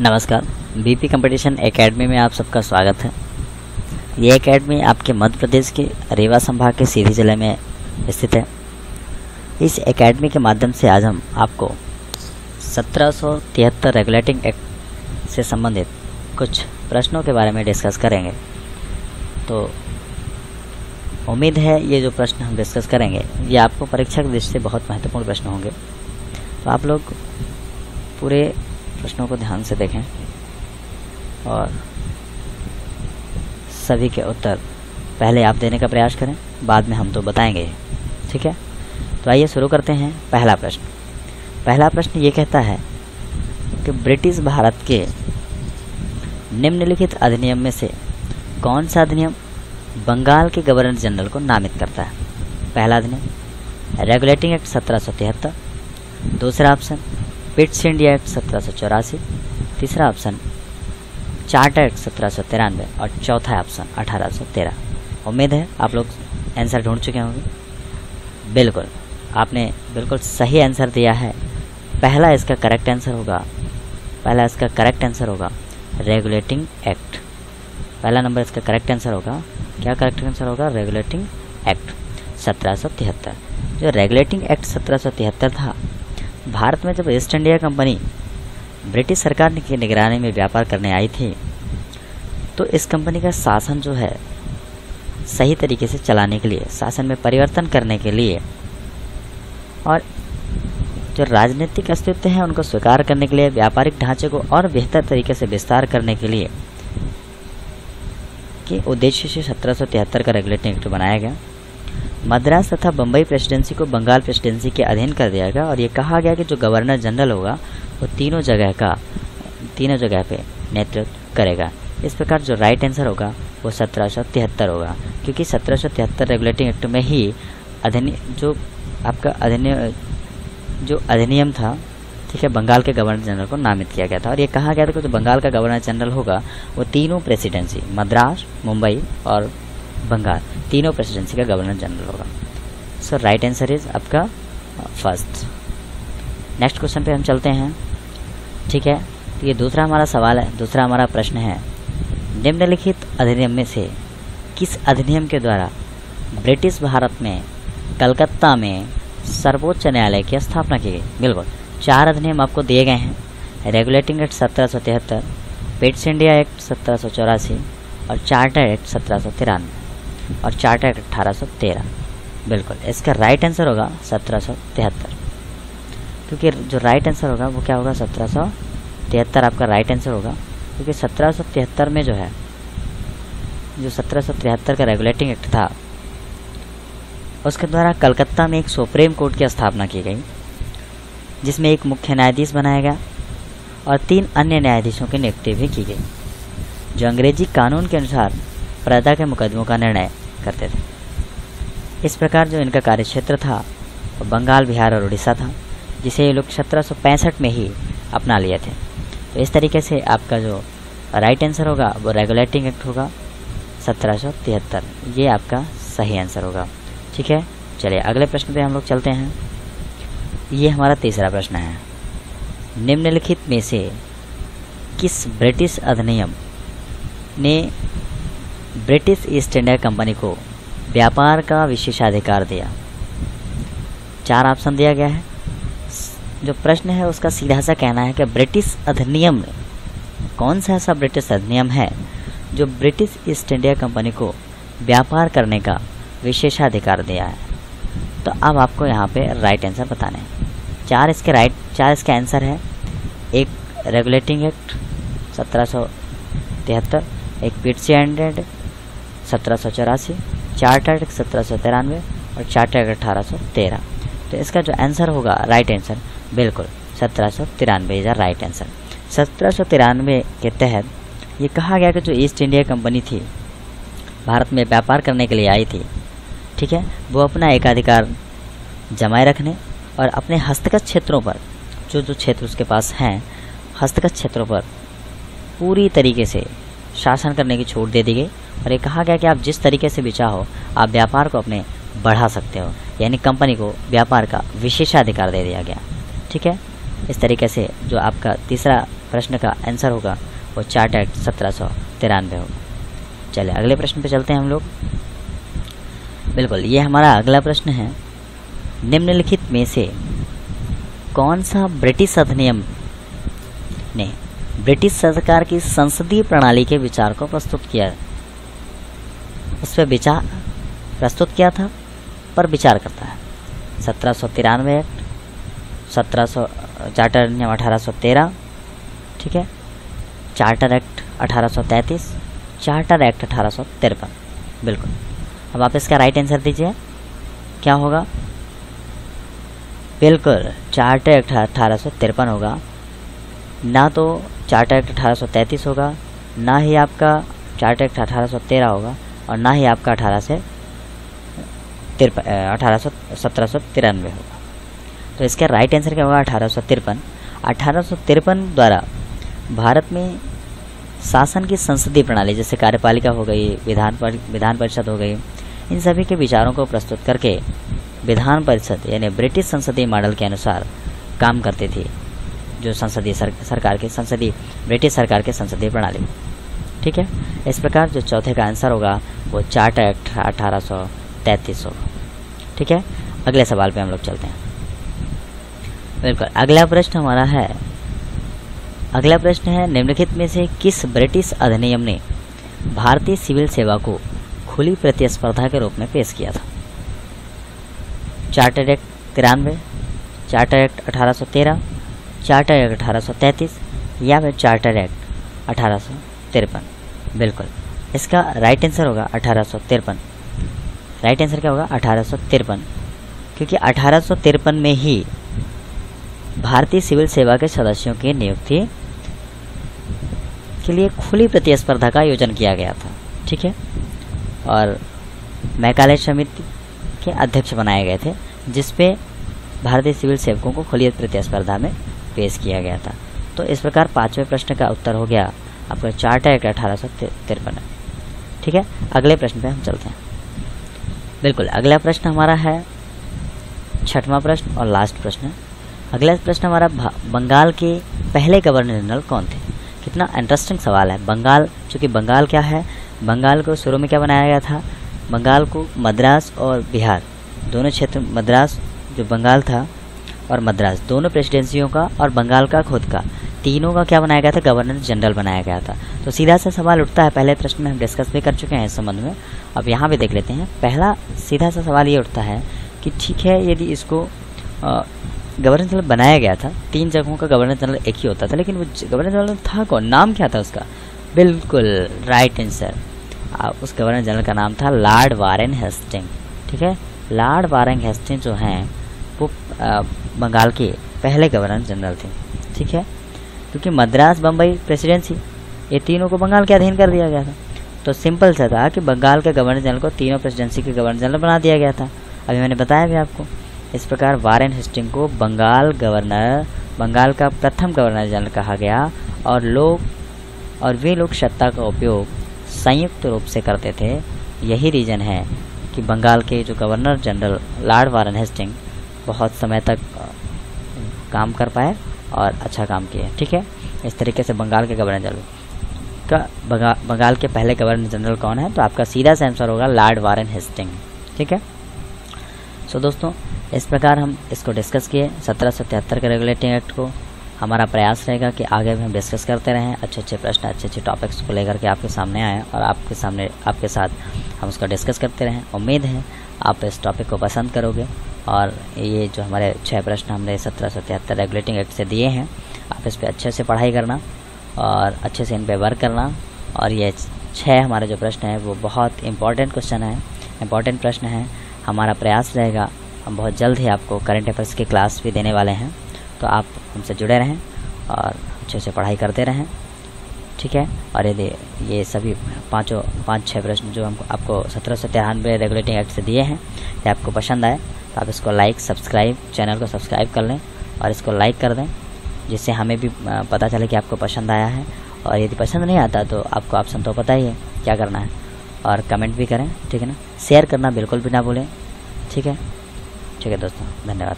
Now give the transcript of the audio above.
नमस्कार। BP competition academy में आप सबका स्वागत है। ये एकेडमी आपके मध्य प्रदेश के रेवा संभाग के सीधी ज़िले में स्थित है। इस एकेडमी के माध्यम से आज हम आपको सत्रह सौ तिहत्तर रेगुलेटिंग एक्ट से संबंधित कुछ प्रश्नों के बारे में डिस्कस करेंगे। तो उम्मीद है ये जो प्रश्न हम डिस्कस करेंगे, ये आपको परीक्षा की दृष्टि से बहुत महत्वपूर्ण प्रश्न होंगे। तो आप लोग पूरे प्रश्नों को ध्यान से देखें और सभी के उत्तर पहले आप देने का प्रयास करें, बाद में हम तो बताएँगे ठीक है? तो आइए शुरू करते हैं पहला प्रश्न। पहला प्रश्न ये कहता है कि ब्रिटिश भारत के निम्नलिखित अधिनियम में से कौन सा अधिनियम बंगाल के गवर्नर जनरल को नामित करता है? पहला अधिनियम, रेगुलेटिंग एक्ट सत्रह सौ तिहत्तर। दूसरा ऑप्शन पिट्स इंडिया एक्ट सत्रह सौ चौरासी, तीसरा ऑप्शन चार्टर एक्ट सत्रह सौ तिरानवे और चौथा ऑप्शन अठारह सौ तेरह। उम्मीद है आप लोग आंसर ढूंढ चुके होंगे। बिल्कुल, आपने बिल्कुल सही आंसर दिया है। पहला इसका करेक्ट आंसर होगा। पहला इसका करेक्ट आंसर होगा रेगुलेटिंग एक्ट। पहला नंबर इसका करेक्ट आंसर होगा। क्या करेक्ट आंसर होगा? रेगुलेटिंग एक्ट सत्रह जो रेगुलेटिंग एक्ट सत्रह सौ तिहत्तर था भारत में जब ईस्ट इंडिया कंपनी ब्रिटिश सरकार की निगरानी में व्यापार करने आई थी तो इस कंपनी का शासन जो है, सही तरीके से चलाने के लिए, शासन में परिवर्तन करने के लिए और जो राजनीतिक अस्तित्व है, उनको स्वीकार करने के लिए, व्यापारिक ढांचे को और बेहतर तरीके से विस्तार करने के लिए, के उद्देश्य से सत्रह सौ तिहत्तर का रेगुलेटिंग एक्ट बनाया गया। मद्रास तथा बम्बई प्रेसिडेंसी को बंगाल प्रेसिडेंसी के अधीन कर दिया गया और ये कहा गया कि जो गवर्नर जनरल होगा, वो तीनों जगह का, तीनों जगह पे नेतृत्व करेगा। इस प्रकार जो राइट आंसर होगा, वो सत्रह सौ तिहत्तर होगा। क्योंकि सत्रह सौ तिहत्तर रेगुलेटिंग एक्ट में ही अधिनियम जो आपका अधिनियम जो अधिनियम था, ठीक है, बंगाल के गवर्नर जनरल को नामित किया गया था। और ये कहा गया था कि जो बंगाल का गवर्नर जनरल होगा, वो तीनों प्रेसिडेंसी मद्रास, मुंबई और बंगाल। तीनों प्रेसिडेंसी का गवर्नर जनरल होगा। सो राइट आंसर इज़ आपका फ़र्स्ट नेक्स्ट क्वेश्चन पे हम चलते हैं। ठीक है? तो ये दूसरा हमारा सवाल है, दूसरा हमारा प्रश्न है। निम्नलिखित अधिनियम में से किस अधिनियम के द्वारा ब्रिटिश भारत में कलकत्ता में सर्वोच्च न्यायालय की स्थापना की गई? बिल्कुल। चार अधिनियम आपको दिए गए हैं। रेगुलेटिंग एक्ट सत्रह सौ तिहत्तर पेट्स इंडिया एक्ट सत्रह सौ चौरासी और चार्टर एक्ट सत्रह सौ तिरानवे। और चार्टर एक्ट तेरह। बिल्कुल, इसका राइट आंसर होगा सत्रह सौ तिहत्तर। क्योंकि जो राइट आंसर होगा, वो क्या होगा? सत्रह सौ तिहत्तर आपका राइट आंसर होगा। क्योंकि सत्रह सौ तिहत्तर में जो है, जो सत्रह सौ तिहत्तर का रेगुलेटिंग एक्ट था, उसके द्वारा कलकत्ता में एक सुप्रीम कोर्ट की स्थापना की गई, जिसमें एक मुख्य न्यायाधीश बनाया गया और तीन अन्य न्यायाधीशों की नियुक्ति भी की गई, जो अंग्रेज़ी कानून के अनुसार प्रदा के मुकदमों का निर्णय करते थे। इस प्रकार जो इनका कार्यक्षेत्र था, वो बंगाल, बिहार और उड़ीसा था, जिसे ये लोग सत्रह सौ पैंसठ में ही अपना लिए थे। तो इस तरीके से आपका जो राइट आंसर होगा, वो रेगुलेटिंग एक्ट होगा, सत्रह सौ तिहत्तर। ये आपका सही आंसर होगा। ठीक है? चलिए, अगले प्रश्न पे हम लोग चलते हैं। ये हमारा तीसरा प्रश्न है। निम्नलिखित में से किस ब्रिटिश अधिनियम ने ब्रिटिश ईस्ट इंडिया कंपनी को व्यापार का विशेषाधिकार दिया। चार ऑप्शन दिया गया है। जो प्रश्न है, उसका सीधा सा कहना है कि ब्रिटिश अधिनियम में कौन सा ऐसा ब्रिटिश अधिनियम है जो ब्रिटिश ईस्ट इंडिया कंपनी को व्यापार करने का विशेषाधिकार दिया है? तो अब आपको यहाँ पे राइट आंसर बताने हैं। चार इसके राइट चार इसके आंसर है। एक रेगुलेटिंग एक्ट सत्रह सौ तिहत्तर, एक पिटसी हंड्रेड सत्रह सौ चौरासी, चार्टर्ड सत्रह सौ तिरानवे और चार्टर्ड अठारह सौ तेरह। तो इसका जो आंसर होगा राइट आंसर बिल्कुल, सत्रह सौ तिरानवे इज़ राइट आंसर सत्रह सौ तिरानवे के तहत ये कहा गया कि जो ईस्ट इंडिया कंपनी थी, भारत में व्यापार करने के लिए आई थी, ठीक है, वो अपना एकाधिकार जमाए रखने और अपने हस्तगत क्षेत्रों पर, जो जो क्षेत्र उसके पास हैं, हस्तगत क्षेत्रों पर पूरी तरीके से शासन करने की छूट दे दी गई। और ये कहा गया कि आप जिस तरीके से भी चाहो आप व्यापार को अपने बढ़ा सकते हो। यानी कंपनी को व्यापार का विशेषाधिकार दे दिया गया। ठीक है? इस तरीके से जो आपका तीसरा प्रश्न का आंसर होगा, वो चार्ट एक्ट सत्रह सौ तिरानवे होगा। चलिए, अगले प्रश्न पे चलते हैं हम लोग। बिल्कुल, ये हमारा अगला प्रश्न है। निम्नलिखित में से कौन सा ब्रिटिश अधिनियम ने ब्रिटिश सरकार की संसदीय प्रणाली के विचार को प्रस्तुत किया? उस पर विचार प्रस्तुत किया था, पर विचार करता है। सत्रह सौ तिरानवे एक्ट, सत्रह सौ चार्टर अधिनियम अठारह सौ तेरह, ठीक है? चार्टर एक्ट अठारह सौ तैंतीस, चार्टर एक्ट अठारह सौ तिरपन, बिल्कुल। अब आप इसका राइट आंसर दीजिए। क्या होगा? बिल्कुल, चार्टर एक्ट अठारह सौ तिरपन होगा। ना तो चार्टर एक्ट अठारह सौ तैंतीस होगा, ना ही आपका चार्टर एक्ट अठारह सौ तेरह होगा। और ना ही आपका अठारह से अठारह सौ सत्रह सौ तिरानवे होगा। तो इसका राइट आंसर क्या होगा? अठारह सौ तिरपन। अठारह सौ तिरपन द्वारा भारत में शासन की संसदीय प्रणाली जैसे कार्यपालिका हो गई विधान पर, विधान परिषद हो गई इन सभी के विचारों को प्रस्तुत करके विधान परिषद यानी ब्रिटिश संसदीय मॉडल के अनुसार काम करती थी जो संसदीय सर, सरकार के संसदीय ब्रिटिश सरकार के संसदीय प्रणाली। ठीक है? इस प्रकार जो चौथे का आंसर होगा वो चार्टर एक्ट अठारह सौ तैंतीस होगा ठीक है? अगले सवाल पे हम लोग चलते हैं। बिल्कुल, अगला प्रश्न हमारा है, अगला प्रश्न है, निम्नलिखित में से किस ब्रिटिश अधिनियम ने भारतीय सिविल सेवा को खुली प्रतिस्पर्धा के रूप में पेश किया था? चार्टर एक्ट तिरानवे, चार्टर एक्ट अठारह सौ तेरह, चार्टर एक्ट अठारह सौ तैंतीस या फिर चार्टर एक्ट अठारह सौ तिरपन। बिल्कुल। इसका राइट आंसर होगा अठारह सौ तिरपन। राइट आंसर क्या होगा? अठारह सौ तिरपन। क्योंकि अठारह सौ तिरपन में ही भारतीय सिविल सेवा के सदस्यों की नियुक्ति के लिए खुली प्रतिस्पर्धा का आयोजन किया गया था, ठीक है? और मैकालय समिति के अध्यक्ष बनाए गए थे, जिसपे भारतीय सिविल सेवकों को खुली प्रतिस्पर्धा में पेश किया गया था। तो इस प्रकार पाँचवें प्रश्न का उत्तर हो गया आपका चार्ट एक्ट अठारह सौ तिरपन ठीक है? अगले प्रश्न पे हम चलते हैं। बिल्कुल, अगला प्रश्न हमारा है, छठवां प्रश्न और लास्ट प्रश्न अगला प्रश्न हमारा बंगाल के पहले गवर्नर जनरल कौन थे? कितना इंटरेस्टिंग सवाल है। बंगाल, चूँकि बंगाल क्या है? बंगाल को शुरू में क्या बनाया गया था? बंगाल को मद्रास और बिहार, दोनों क्षेत्र, मद्रास, जो बंगाल था और मद्रास, दोनों प्रेसिडेंसियों का और बंगाल का, खुद का। तीनों का क्या बनाया गया था? गवर्नर जनरल बनाया गया था। तो सीधा सा सवाल उठता है, पहले प्रश्न में हम डिस्कस भी कर चुके हैं इस संबंध में। अब यहाँ भी देख लेते हैं। पहला सीधा सा सवाल ये उठता है कि ठीक है, यदि इसको गवर्नर जनरल बनाया गया था, तीन जगहों का गवर्नर जनरल एक ही होता था, लेकिन वो गवर्नर जनरल था कौन? नाम क्या था उसका? बिल्कुल राइट आंसर उस गवर्नर जनरल का नाम था लॉर्ड वारेन हेस्टिंग ठीक है? लॉर्ड वारेन हेस्टिंग जो हैं, वो बंगाल के पहले गवर्नर जनरल थे। ठीक है? क्योंकि मद्रास बम्बई प्रेसिडेंसी, ये तीनों को बंगाल के अधीन कर दिया गया था। तो सिंपल सा था कि बंगाल के गवर्नर जनरल को तीनों प्रेसिडेंसी के गवर्नर जनरल बना दिया गया था। अभी मैंने बताया भी आपको, इस प्रकार वारेन हेस्टिंग को बंगाल गवर्नर, बंगाल का प्रथम गवर्नर जनरल कहा गया और लोग, और वे लोग सत्ता का उपयोग संयुक्त रूप से करते थे। यही रीज़न है कि बंगाल के जो governor general lord Warren Hasting बहुत समय तक काम कर पाए। और अच्छा काम किया ठीक है? इस तरीके से बंगाल के गवर्नर जनरल का बंगा, बंगाल के पहले गवर्नर जनरल कौन है? तो आपका सीधा सा आंसर होगा लॉर्ड वारेन हेस्टिंग ठीक है? सो दोस्तों इस प्रकार हम इसको डिस्कस किए। सत्रह सौ तिहत्तर के रेगुलेटिंग एक्ट को। हमारा प्रयास रहेगा कि आगे भी हम डिस्कस करते रहें। अच्छे अच्छे प्रश्न अच्छे अच्छे टॉपिक्स को लेकर के आपके सामने आएँ और आपके सामने आपके साथ हम उसका डिस्कस करते रहें। उम्मीद है आप इस टॉपिक को पसंद करोगे। और ये जो हमारे छः प्रश्न हमने सत्रह सौ तिहत्तर रेगुलेटिंग एक्ट से दिए हैं, आप इस पर अच्छे से पढ़ाई करना और अच्छे से इन पर वर्क करना। और ये छः हमारे जो प्रश्न हैं, वो बहुत इंपॉर्टेंट क्वेश्चन है। इंपॉर्टेंट प्रश्न है। हमारा प्रयास रहेगा। हम बहुत जल्द ही आपको करंट अफेयर्स की क्लास भी देने वाले हैं। तो आप हमसे जुड़े रहें और अच्छे से पढ़ाई करते रहें। ठीक है? और यदि ये सभी पाँचों, पाँच छः प्रश्न जो हम आपको सत्रह सौ तिरानवे रेगुलेटिंग एक्ट से दिए हैं ये आपको पसंद आए तो आप इसको लाइक सब्सक्राइब चैनल को सब्सक्राइब कर लें और इसको लाइक कर दें, जिससे हमें भी पता चले कि आपको पसंद आया है। और यदि पसंद नहीं आता तो आपको ऑप्शन तो पता ही है क्या करना है। और कमेंट भी करें, ठीक है ना? शेयर करना बिल्कुल भी ना भूलें, ठीक है? ठीक है दोस्तों, धन्यवाद।